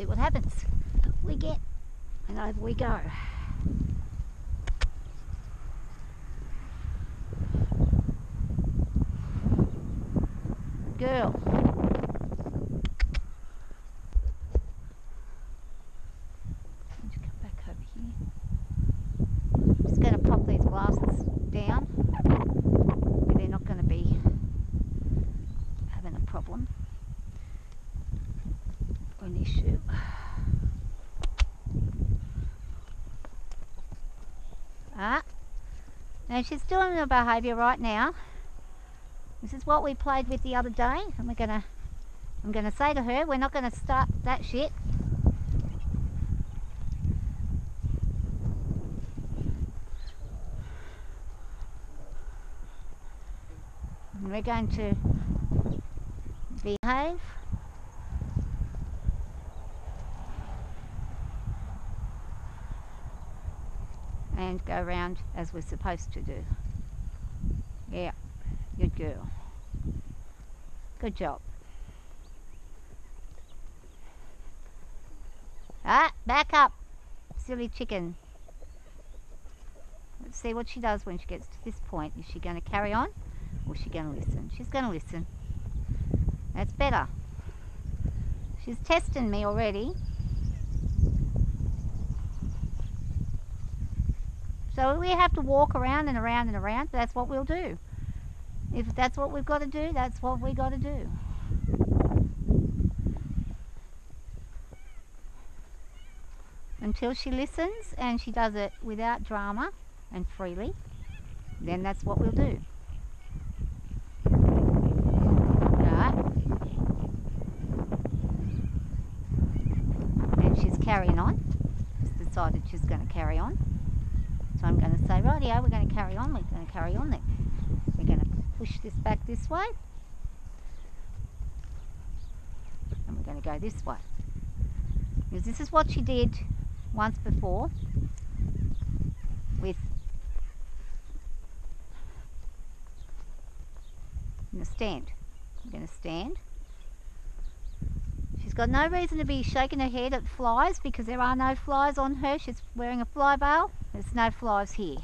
see what happens. We get, and over we go. Girl. Let's come back over here. Just going to pop these glasses down. They're not going to be having a problem or an issue. Ah, now she's doing her behaviour right now. This is what we played with the other day, and we're gonna. I'm gonna say to her, we're not gonna start that shit. And we're going to behave. And go around as we're supposed to do. Yeah, good girl. Good job. Ah, back up, silly chicken. Let's see what she does when she gets to this point. Is she going to carry on? Or is she going to listen? She's going to listen. That's better. She's testing me already. So we have to walk around and around and around. That's what we'll do. If that's what we've got to do, that's what we got to do. Until she listens and she does it without drama and freely, then that's what we'll do. Right? And she's carrying on. She's decided she's going to carry on. So I'm going to say, rightio, we're going to carry on. We're going to carry on then. We're going to push this back this way. And we're going to go this way. Because this is what she did once before with in the stand. I'm going to stand. Got no reason to be shaking her head at flies because there are no flies on her. She's wearing a fly veil. There's no flies here.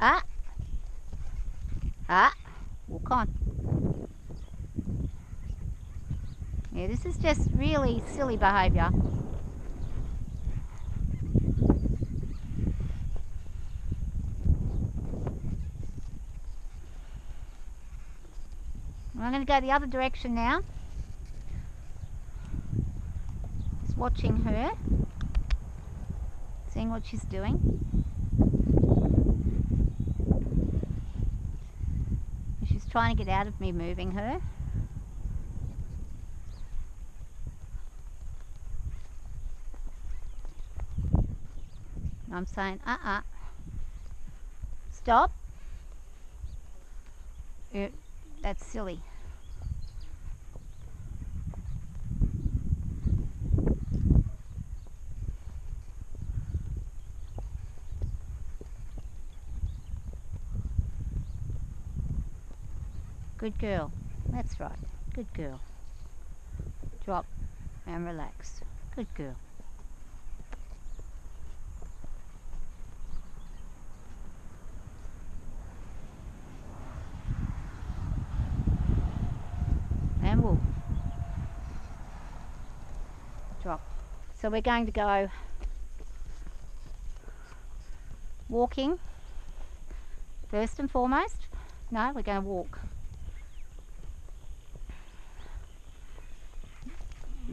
Ah. Ah. Walk on. Yeah, this is just really silly behaviour. I'm going to go the other direction now. Just watching her, seeing what she's doing. She's trying to get out of me moving her. I'm saying, uh-uh. Stop. Uh, that's silly. Good girl. That's right. Good girl. Drop and relax. Good girl. And we'll drop. So we're going to go walking first and foremost. No, we're going to walk.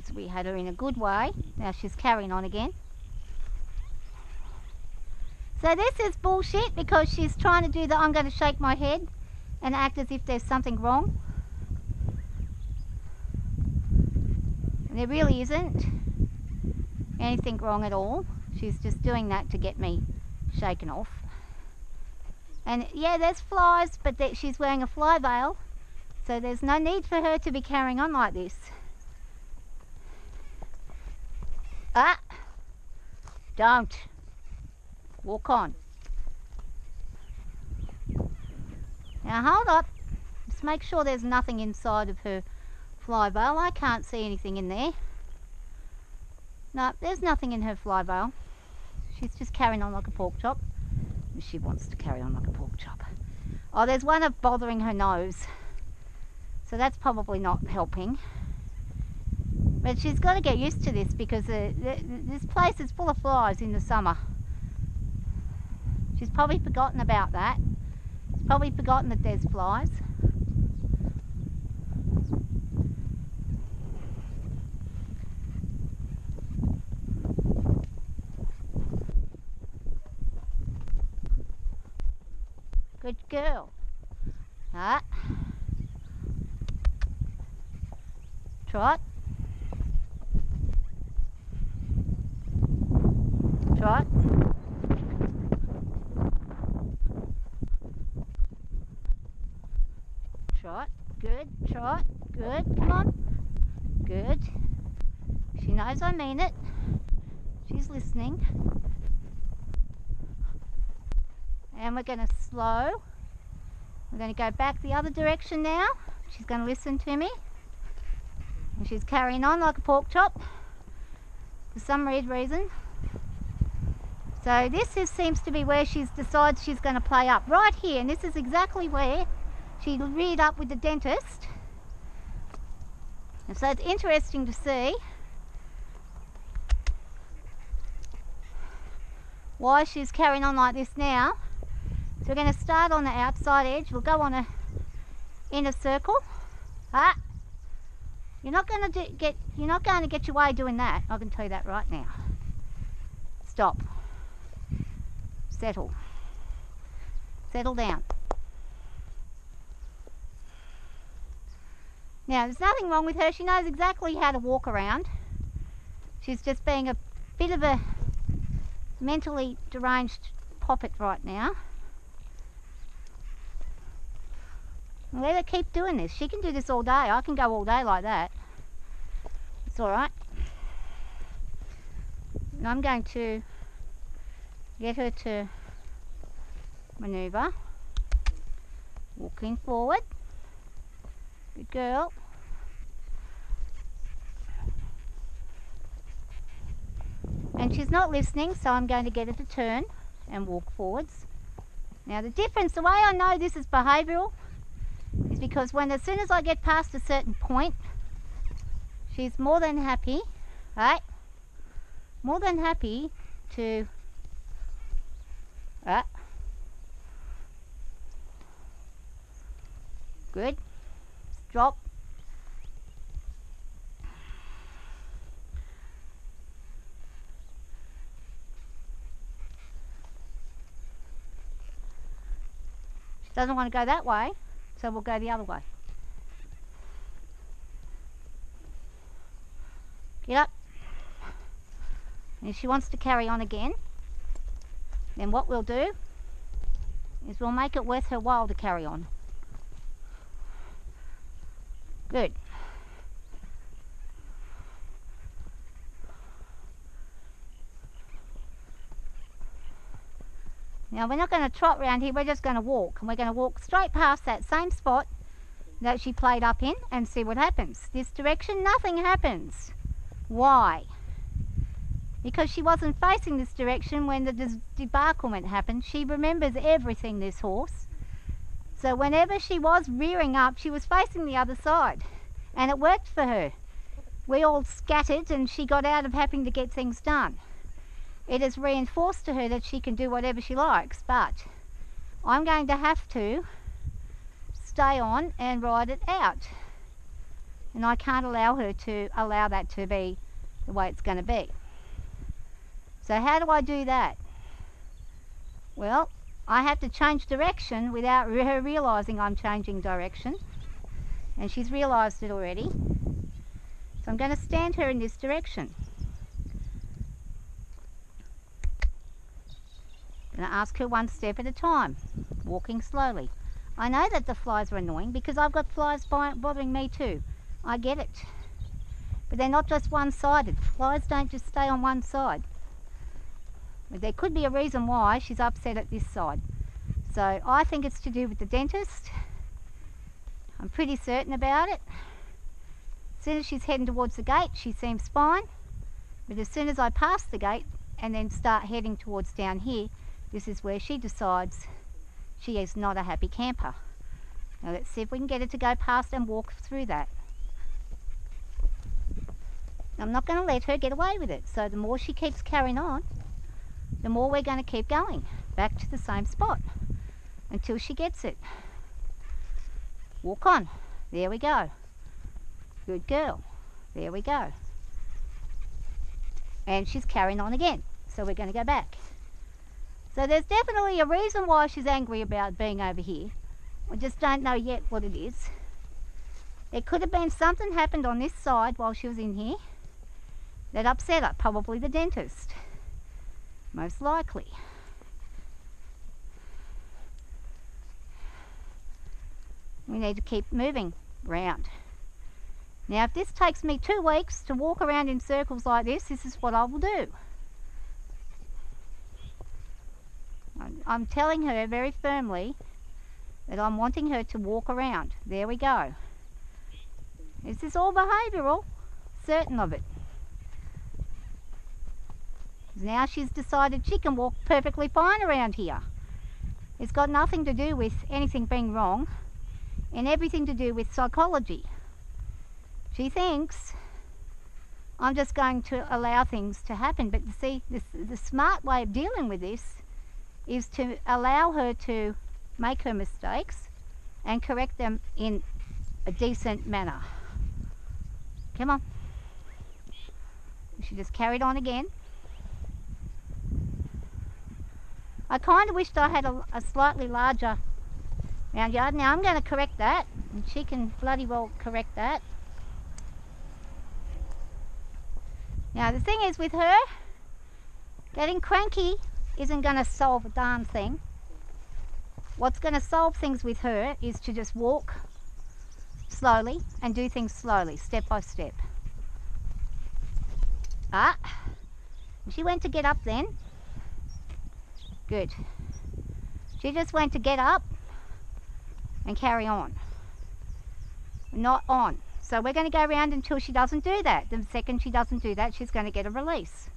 So we had her in a good way. Now she's carrying on again. So this is bullshit because she's trying to do the I'm going to shake my head and act as if there's something wrong. And there really isn't anything wrong at all. She's just doing that to get me shaken off. And yeah, there's flies, but that she's wearing a fly veil, so there's no need for her to be carrying on like this. Ah! Don't. Walk on. Now hold up. Just make sure there's nothing inside of her fly veil. I can't see anything in there. No, there's nothing in her fly veil. She's just carrying on like a pork chop. She wants to carry on like a pork chop. Oh, there's one of bothering her nose. So that's probably not helping. But she's got to get used to this because uh, this place is full of flies in the summer. She's probably forgotten about that. She's probably forgotten that there's flies. Good girl. Ah. Trot. Trot. Trot. Good. Trot. Good. Come on. Good. She knows I mean it. She's listening. And we're going to slow. We're going to go back the other direction now. She's going to listen to me. And she's carrying on like a pork chop for some weird reason. So this is, seems to be where she decides she's going to play up. Right here, and this is exactly where she reared up with the dentist. And so it's interesting to see why she's carrying on like this now. So we're going to start on the outside edge. We'll go on a inner circle. Ah, you're not going to get you're not going to get your way doing that. I can tell you that right now. Stop. Settle. Settle down. Now, there's nothing wrong with her. She knows exactly how to walk around. She's just being a bit of a mentally deranged poppet right now. Let her keep doing this. She can do this all day. I can go all day like that. It's alright. And I'm going to get her to manoeuvre. Walking forward. Good girl. And she's not listening, so I'm going to get her to turn and walk forwards. Now the difference, the way I know this is behavioural, because when as soon as I get past a certain point, she's more than happy, right? More than happy to, right? Good. Drop. She doesn't want to go that way. So we'll go the other way. Get up. And if she wants to carry on again, then what we'll do is we'll make it worth her while to carry on. Good. Now we're not going to trot around here, we're just going to walk. And we're going to walk straight past that same spot that she played up in and see what happens. This direction, nothing happens. Why? Because she wasn't facing this direction when the debarblement happened. She remembers everything, this horse. So whenever she was rearing up, she was facing the other side. And it worked for her. We all scattered and she got out of having to get things done it is reinforced to her that she can do whatever she likes, but I'm going to have to stay on and ride it out. And I can't allow her to allow that to be the way it's going to be. So how do I do that? Well, I have to change direction without her realising I'm changing direction. And she's realised it already. So I'm going to stand her in this direction. And I ask her one step at a time, walking slowly. I know that the flies are annoying because I've got flies bothering me too. I get it. But they're not just one-sided. Flies don't just stay on one side. But there could be a reason why she's upset at this side. So I think it's to do with the dentist. I'm pretty certain about it. As soon as she's heading towards the gate, she seems fine. But as soon as I pass the gate and then start heading towards down here, this is where she decides she is not a happy camper. Now let's see if we can get her to go past and walk through that. I'm not going to let her get away with it. So the more she keeps carrying on, the more we're going to keep going back to the same spot until she gets it. Walk on. There we go. Good girl. There we go. And she's carrying on again. So we're going to go back. So there's definitely a reason why she's angry about being over here. We just don't know yet what it is. It could have been something happened on this side while she was in here that upset her, probably the dentist. Most likely. We need to keep moving round. Now if this takes me two weeks to walk around in circles like this, this is what I will do. I'm telling her very firmly that I'm wanting her to walk around. There we go. Is this all behavioural, certain of it. Now she's decided she can walk perfectly fine around here. It's got nothing to do with anything being wrong and everything to do with psychology. She thinks I'm just going to allow things to happen. But see, the smart way of dealing with this is to allow her to make her mistakes and correct them in a decent manner. Come on. She just carried on again. I kind of wished I had a, a slightly larger round yard. Now I'm going to correct that and she can bloody well correct that. Now the thing is with her, getting cranky isn't going to solve a darn thing. What's going to solve things with her is to just walk slowly and do things slowly, step by step. Ah, she went to get up then. Good. She just went to get up and carry on. Not on. So we're going to go around until she doesn't do that. The second she doesn't do that, she's going to get a release.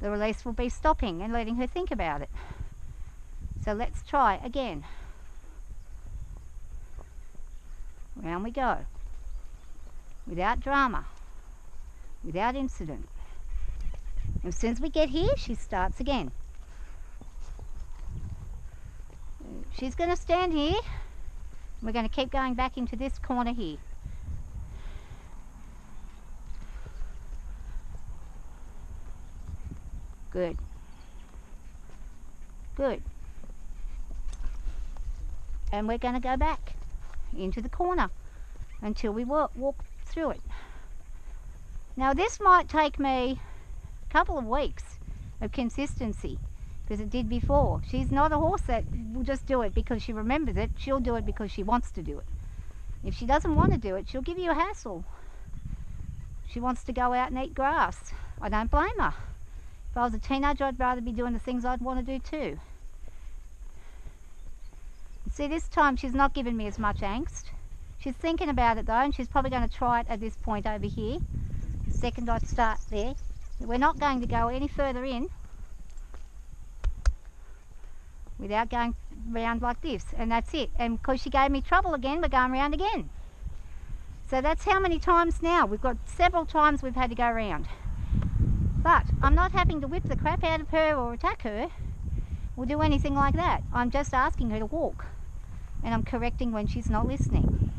The release will be stopping and letting her think about it. So let's try again. Round we go. Without drama. Without incident. As soon as we get here, she starts again. She's going to stand here. We're going to keep going back into this corner here. Good. Good. And we're going to go back into the corner until we walk, walk through it. Now this might take me a couple of weeks of consistency because it did before. She's not a horse that will just do it because she remembers it. She'll do it because she wants to do it. If she doesn't want to do it, she'll give you a hassle. She wants to go out and eat grass. I don't blame her. I was a teenager, I'd rather be doing the things I'd want to do too. See, this time she's not giving me as much angst. She's thinking about it though, and she's probably going to try it at this point over here. The second I start there. We're not going to go any further in without going round like this. And that's it. And because she gave me trouble again, we're going round again. So that's how many times now. We've got several times we've had to go round. But I'm not having to whip the crap out of her or attack her or do anything like that. I'm just asking her to walk. And I'm correcting when she's not listening.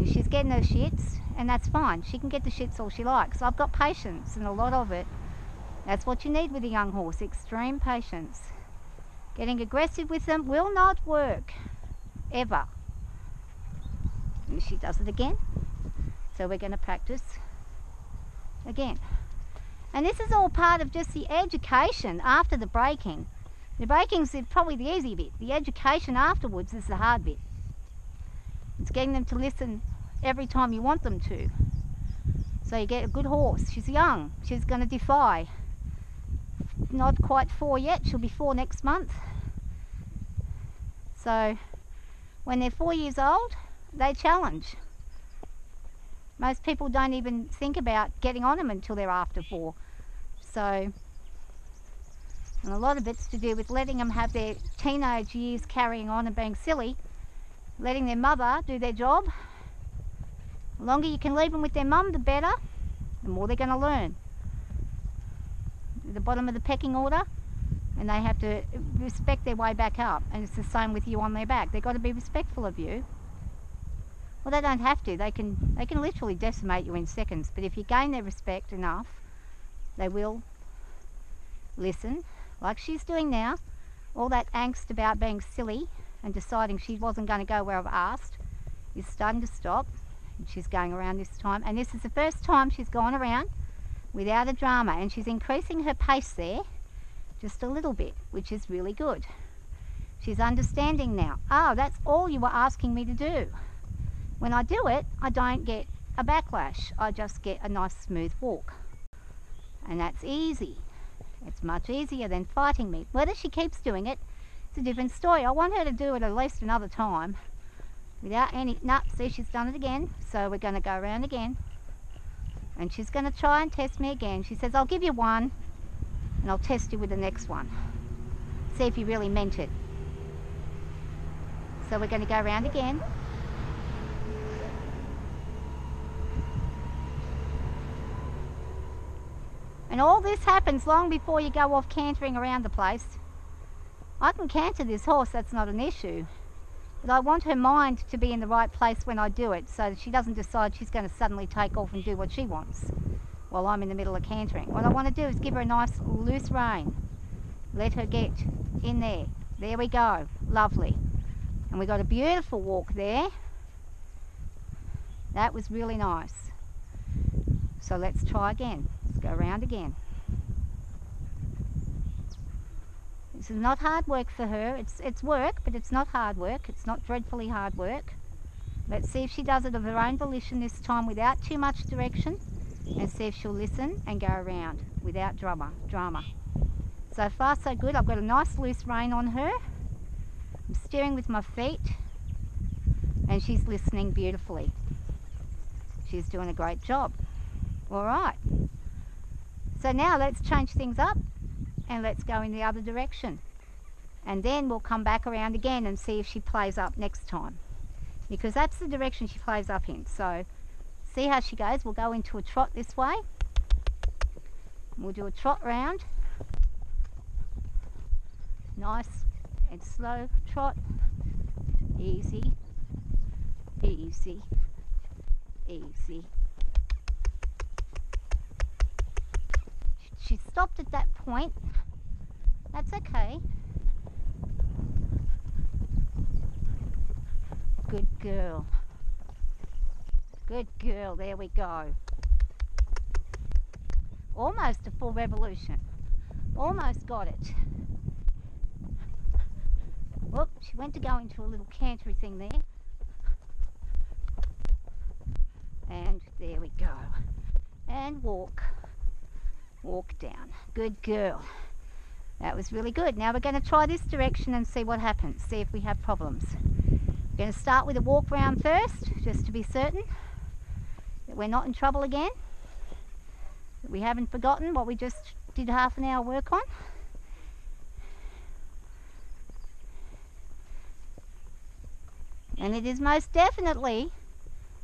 If she's getting her shits, and that's fine. She can get the shits all she likes. I've got patience and a lot of it. That's what you need with a young horse, extreme patience. Getting aggressive with them will not work, ever. And she does it again. So we're going to practice again. And this is all part of just the education after the breaking. The breaking's is probably the easy bit. The education afterwards is the hard bit. It's getting them to listen every time you want them to. So you get a good horse. She's young. She's going to defy. Not quite four yet. She'll be four next month. So when they're four years old, they challenge. Most people don't even think about getting on them until they're after four. So, and a lot of it's to do with letting them have their teenage years carrying on and being silly, letting their mother do their job. The longer you can leave them with their mum, the better, the more they're going to learn. The bottom of the pecking order, and they have to respect their way back up. And it's the same with you on their back. They've got to be respectful of you. Well, they don't have to. They can they can literally decimate you in seconds. But if you gain their respect enough, they will listen, like she's doing now. All that angst about being silly and deciding she wasn't going to go where I've asked is starting to stop. And she's going around this time. And this is the first time she's gone around without a drama. And she's increasing her pace there just a little bit, which is really good. She's understanding now. Oh, that's all you were asking me to do. When I do it, I don't get a backlash. I just get a nice smooth walk. And that's easy. It's much easier than fighting me. Whether she keeps doing it, it's a different story. I want her to do it at least another time without any... No, see, she's done it again. So we're going to go around again. And she's going to try and test me again. She says, I'll give you one and I'll test you with the next one. See if you really meant it. So we're going to go around again. And all this happens long before you go off cantering around the place. I can canter this horse, that's not an issue. But I want her mind to be in the right place when I do it so that she doesn't decide she's going to suddenly take off and do what she wants while I'm in the middle of cantering. What I want to do is give her a nice loose rein. Let her get in there. There we go. Lovely. And we got a beautiful walk there. That was really nice. So let's try again. Let's go around again. This is not hard work for her. It's, it's work, but it's not hard work. It's not dreadfully hard work. Let's see if she does it of her own volition this time without too much direction and see if she'll listen and go around without drama. drama. So far so good. I've got a nice loose rein on her. I'm steering with my feet and she's listening beautifully. She's doing a great job. All right. So now let's change things up and let's go in the other direction. And then we'll come back around again and see if she plays up next time. Because that's the direction she plays up in. So see how she goes. We'll go into a trot this way. We'll do a trot round. Nice and slow trot. Easy, easy, easy. She stopped at that point. That's okay. Good girl. Good girl, there we go. Almost a full revolution. Almost got it. Whoop, she went to go into a little cantery thing there. And there we go. And walk. Walk down. Good girl. That was really good. Now we're going to try this direction and see what happens. See if we have problems. We're going to start with a walk round first, just to be certain that we're not in trouble again, that we haven't forgotten what we just did half an hour work on. And it is most definitely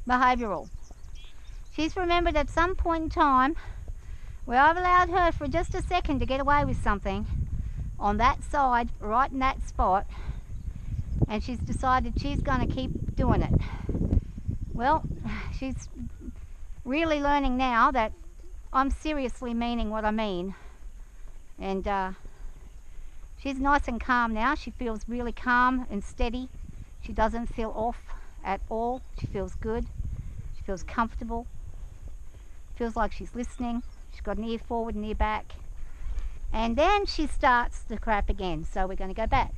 behavioural. She's remembered at some point in time where I've allowed her for just a second to get away with something on that side, right in that spot, and she's decided she's going to keep doing it. Well, she's really learning now that I'm seriously meaning what I mean. And uh, she's nice and calm now. She feels really calm and steady. She doesn't feel off at all. She feels good. She feels comfortable. Feels like she's listening. She's got an ear forward and ear back. And then she starts the crap again. So we're going to go back.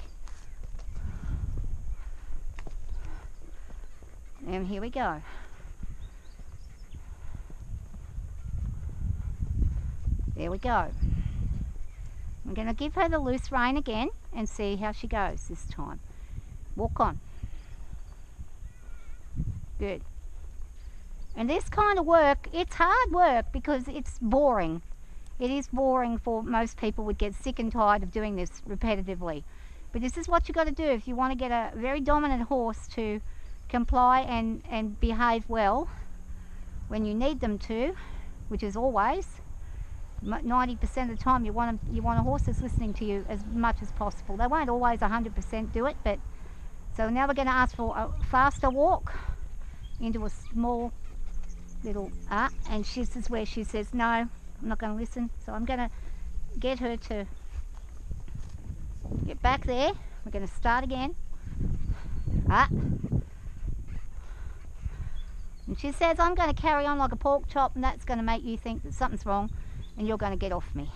And here we go. There we go. I'm going to give her the loose rein again and see how she goes this time. Walk on. Good. And this kind of work, it's hard work because it's boring. It is boring for most people would get sick and tired of doing this repetitively. But this is what you've got to do if you want to get a very dominant horse to comply and, and behave well when you need them to, which is always. 90% of the time you want, them, you want a horse that's listening to you as much as possible. They won't always 100% do it, but so now we're going to ask for a faster walk into a small little ah, and this is where she says no, I'm not going to listen. So I'm going to get her to get back there. We're going to start again. Ah. And she says, I'm going to carry on like a pork chop and that's going to make you think that something's wrong and you're going to get off me.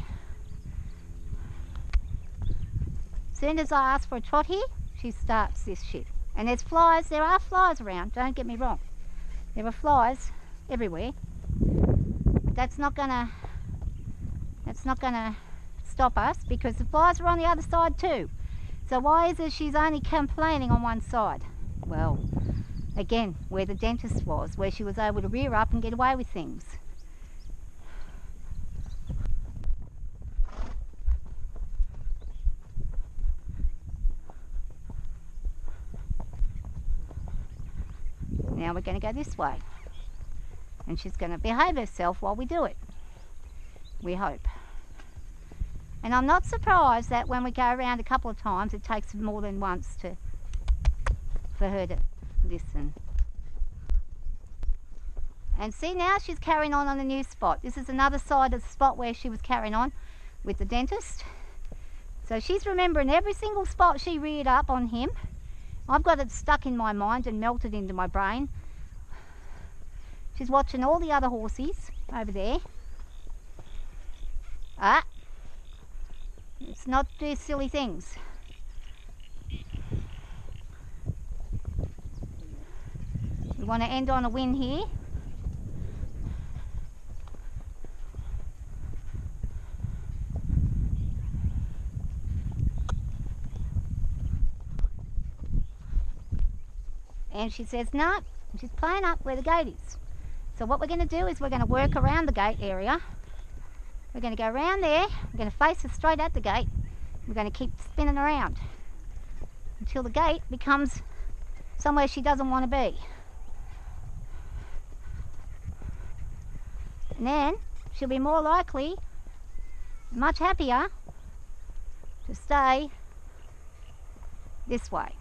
Soon as I ask for a trot here, she starts this shit. And there's flies, there are flies around, don't get me wrong. There are flies everywhere. That's not gonna that's not gonna stop us because the flies are on the other side too. So why is it she's only complaining on one side? Well, again, where the dentist was, where she was able to rear up and get away with things. Now we're going to go this way. And she's going to behave herself while we do it. We hope. And I'm not surprised that when we go around a couple of times, it takes more than once to for her to listen. And see now she's carrying on on a new spot. This is another side of the spot where she was carrying on with the dentist. So she's remembering every single spot she reared up on him I've got it stuck in my mind and melted into my brain. She's watching all the other horses over there. Ah, let's not do silly things. We want to end on a win here. And she says, no, she's playing up where the gate is. So what we're going to do is we're going to work around the gate area. We're going to go around there. We're going to face her straight at the gate. We're going to keep spinning around until the gate becomes somewhere she doesn't want to be. And then she'll be more likely, much happier, to stay this way.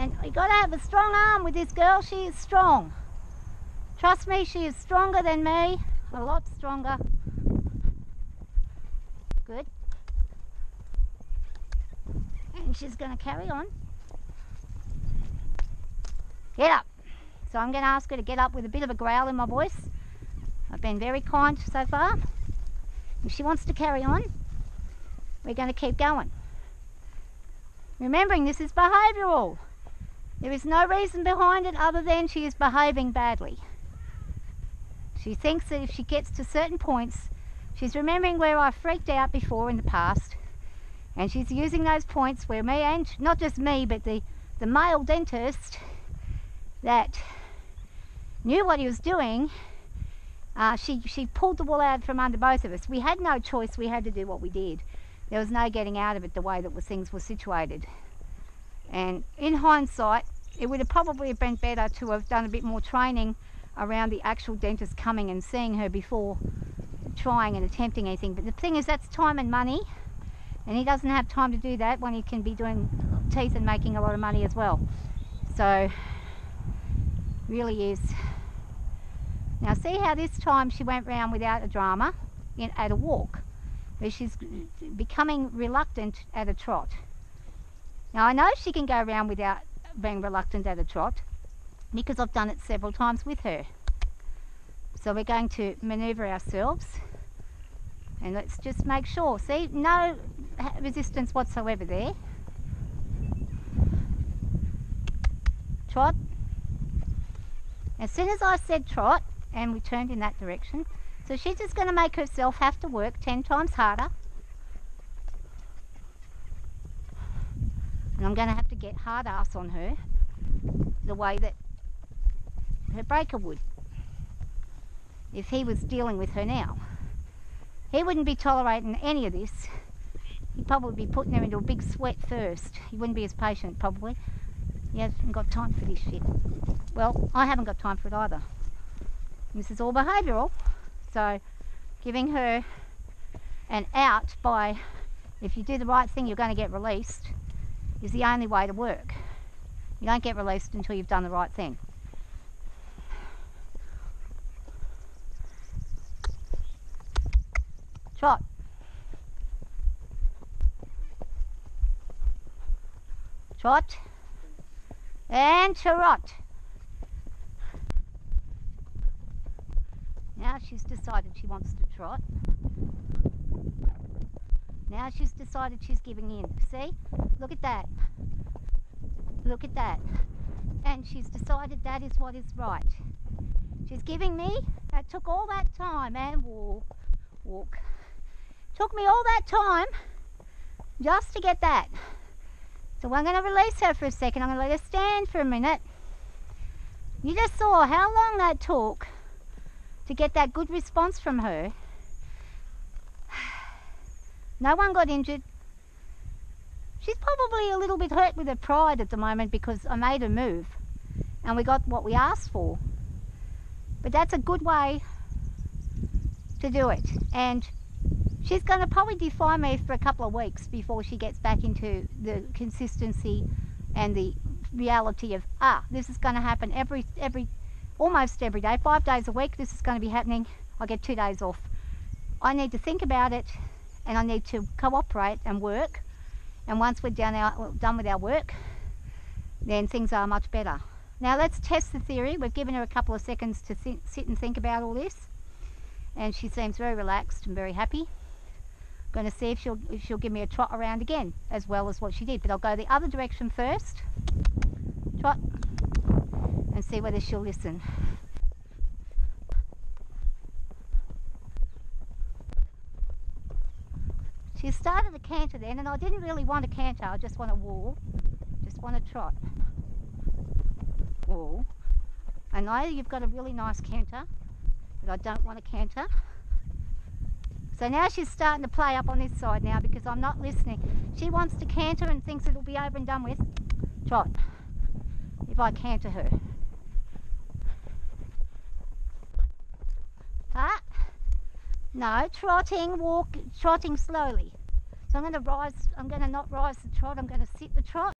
And you got to have a strong arm with this girl. She is strong. Trust me, she is stronger than me. A lot stronger. Good. And she's going to carry on. Get up. So I'm going to ask her to get up with a bit of a growl in my voice. I've been very kind so far. If she wants to carry on, we're going to keep going. Remembering this is behavioural. There is no reason behind it other than she is behaving badly. She thinks that if she gets to certain points, she's remembering where I freaked out before in the past, and she's using those points where me and not just me, but the, the male dentist that knew what he was doing, uh, she, she pulled the wool out from under both of us. We had no choice, we had to do what we did. There was no getting out of it the way that things were situated. And in hindsight, it would have probably been better to have done a bit more training around the actual dentist coming and seeing her before trying and attempting anything. But the thing is, that's time and money, and he doesn't have time to do that when he can be doing teeth and making a lot of money as well. So, really is. Now, see how this time she went round without a drama in, at a walk, where she's becoming reluctant at a trot. Now I know she can go around without being reluctant at a trot because I've done it several times with her. So we're going to manoeuvre ourselves and let's just make sure. See, no resistance whatsoever there. Trot. As soon as I said trot, and we turned in that direction. So she's just going to make herself have to work 10 times harder. And I'm going to have to get hard ass on her the way that her breaker would if he was dealing with her now. He wouldn't be tolerating any of this. He'd probably be putting her into a big sweat first. He wouldn't be as patient, probably. He hasn't got time for this shit. Well, I haven't got time for it either. This is all behavioural. So, giving her an out by, if you do the right thing, you're going to get released, is the only way to work. You don't get released until you've done the right thing. Trot. Trot. And trot. Now she's decided she wants to trot. Now she's decided she's giving in. See? Look at that. Look at that. And she's decided that is what is right. She's giving me, that took all that time and walk, walk. Took me all that time just to get that. So I'm going to release her for a second. I'm going to let her stand for a minute. You just saw how long that took to get that good response from her. No one got injured. She's probably a little bit hurt with her pride at the moment because I made her move and we got what we asked for. But that's a good way to do it. And she's going to probably defy me for a couple of weeks before she gets back into the consistency and the reality of ah this is going to happen every every almost every day five days a week this is going to be happening i get two days off i need to think about it and i need to cooperate and work and once we're done, our, done with our work then things are much better now let's test the theory we've given her a couple of seconds to sit and think about all this and she seems very relaxed and very happy I'm going to see if she'll, if she'll give me a trot around again as well as what she did. But I'll go the other direction first. Trot. And see whether she'll listen. She started to canter then, and I didn't really want to canter. I just want to wall. Just want to trot. Wall. I know you've got a really nice canter, but I don't want to canter. So now she's starting to play up on this side now because I'm not listening. She wants to canter and thinks it'll be over and done with. Trot. If I canter her. Ah. No, trotting, walk, trotting slowly. So I'm going to rise, I'm going to not rise the trot, I'm going to sit the trot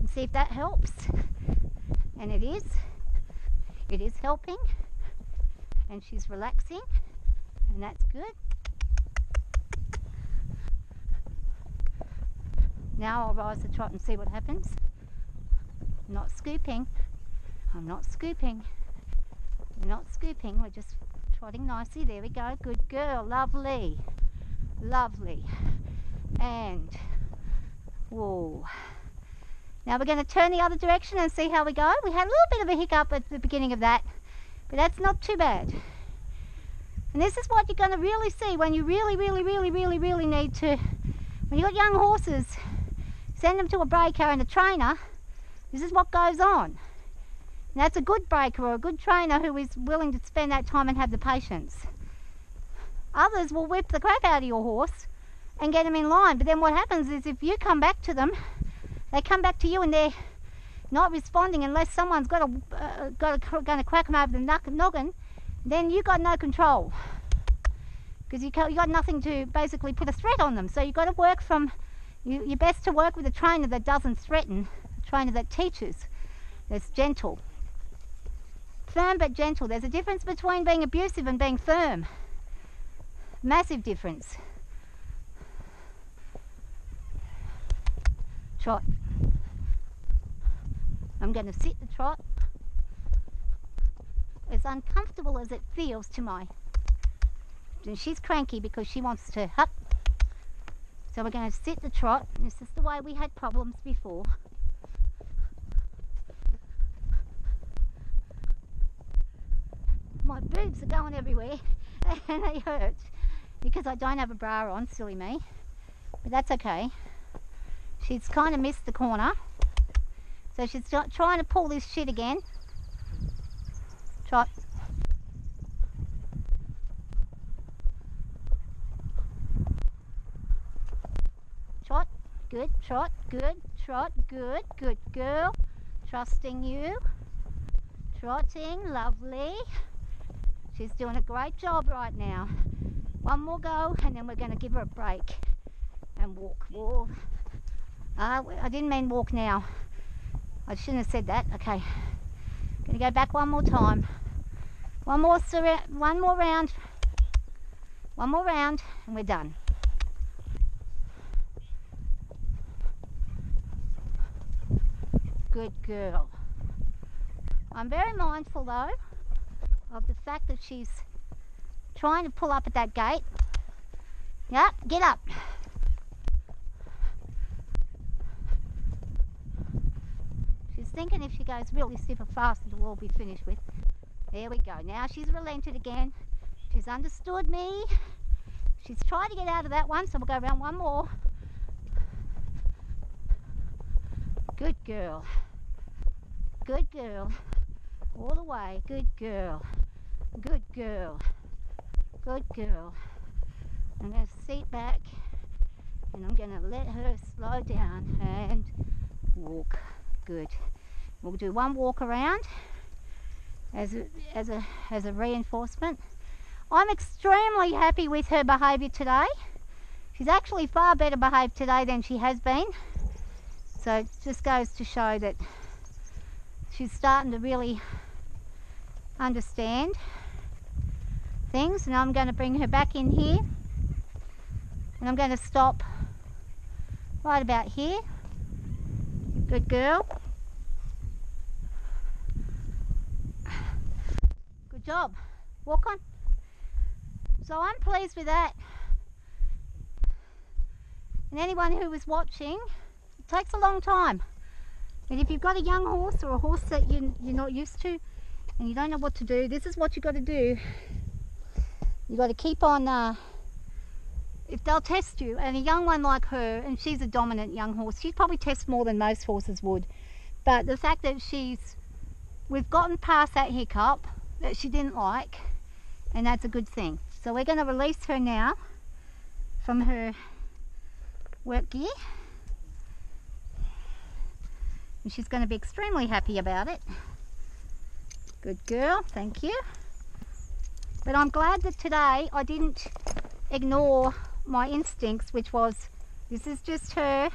and see if that helps. And it is. It is helping. And she's relaxing. And that's good. Now I'll rise the trot and see what happens. not scooping. I'm not scooping. We're not scooping. We're just trotting nicely. There we go. Good girl. Lovely. Lovely. And, whoa. Now we're going to turn the other direction and see how we go. We had a little bit of a hiccup at the beginning of that, but that's not too bad. And this is what you're going to really see when you really, really, really, really, really need to, when you've got young horses, send them to a breaker and a trainer, this is what goes on. And that's a good breaker or a good trainer who is willing to spend that time and have the patience. Others will whip the crap out of your horse and get them in line. But then what happens is if you come back to them, they come back to you and they're not responding unless someone's got a, uh, got a, going to crack them over the noggin, then you got no control because you, you got nothing to basically put a threat on them. So you've got to work from you, you're best to work with a trainer that doesn't threaten, a trainer that teaches, that's gentle. Firm but gentle. There's a difference between being abusive and being firm. Massive difference. Trot. I'm going to sit the trot as uncomfortable as it feels to my and she's cranky because she wants to hut so we're going to sit the trot. This is the way we had problems before. My my boobs are going everywhere and they hurt because I don't have a bra on, silly me. But that's okay. She's kind of missed the corner. So she's trying to pull this shit again. Try. Trot, good, trot, good, trot, good, good girl. Trusting you. Trotting, lovely. She's doing a great job right now. One more go and then we're going to give her a break and walk. Walk. Uh, I didn't mean walk now. I shouldn't have said that. Okay. Gonna go back one more time. One more one more round. One more round and we're done. Good girl. I'm very mindful though of the fact that she's trying to pull up at that gate. Yep, get up. Thinking if she goes really super fast it'll all be finished with. There we go. Now she's relented again. She's understood me. She's tried to get out of that one, so we'll go around one more. Good girl. Good girl. All the way. Good girl. Good girl. Good girl. I'm going to seat back and I'm going to let her slow down and walk. Good. We'll do one walk around as a, as a, as a reinforcement. I'm extremely happy with her behaviour today. She's actually far better behaved today than she has been. So it just goes to show that she's starting to really understand things and I'm going to bring her back in here and I'm going to stop right about here good girl job. Walk on. So I'm pleased with that. And anyone who was watching it takes a long time. And if you've got a young horse or a horse that you, you're not used to and you don't know what to do this is what you've got to do. You've got to keep on uh, if they'll test you and a young one like her and she's a dominant young horse she'd probably test more than most horses would. But the fact that she's we've gotten past that hiccup that she didn't like and that's a good thing. So we're going to release her now from her work gear. And she's going to be extremely happy about it. Good girl thank you. But I'm glad that today I didn't ignore my instincts, which was this is just her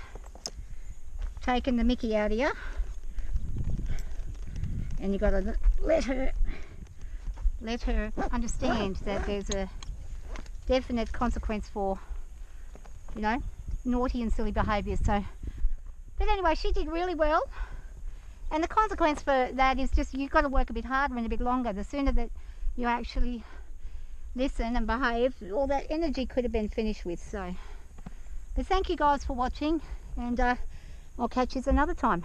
taking the mickey out of you. And you got to let her let her understand that there's a definite consequence for, you know, naughty and silly behaviour. So, but anyway, she did really well. And the consequence for that is just you've got to work a bit harder and a bit longer. The sooner that you actually listen and behave, all that energy could have been finished with. So, but thank you guys for watching, and uh, I'll catch you another time.